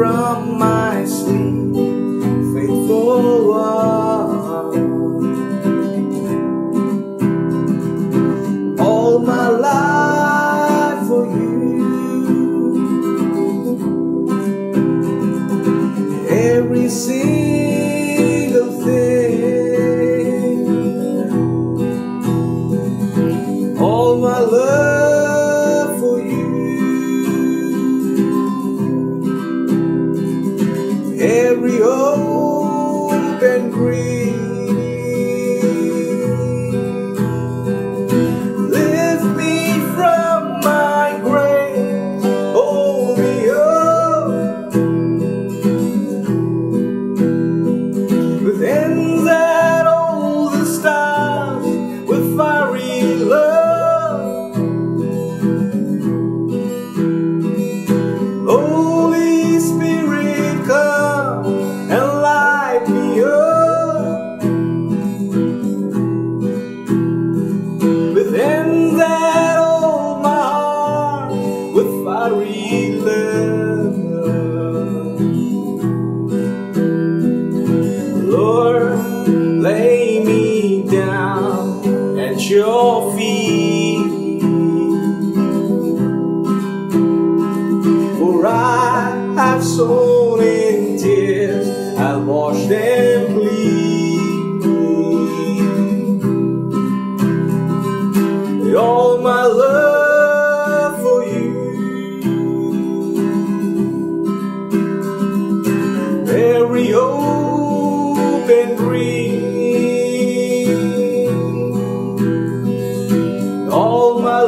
from my sleep, faithful one. All my life for you, every single every open green. Lift your feet. For I have sown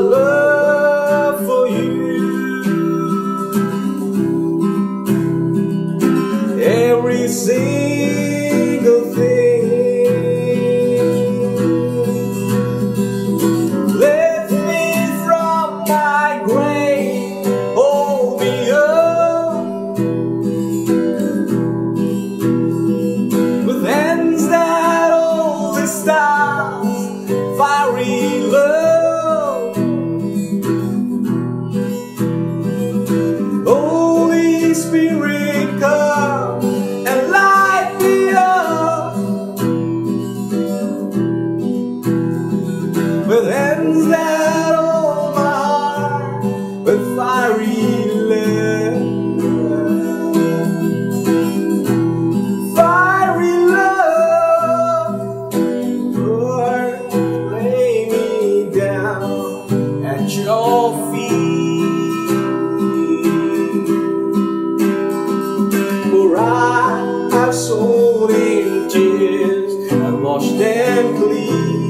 love for you. every single that hold my heart with fiery love. Fiery love, Lord, lay me down at your feet. For I have sown in tears and washed and clean.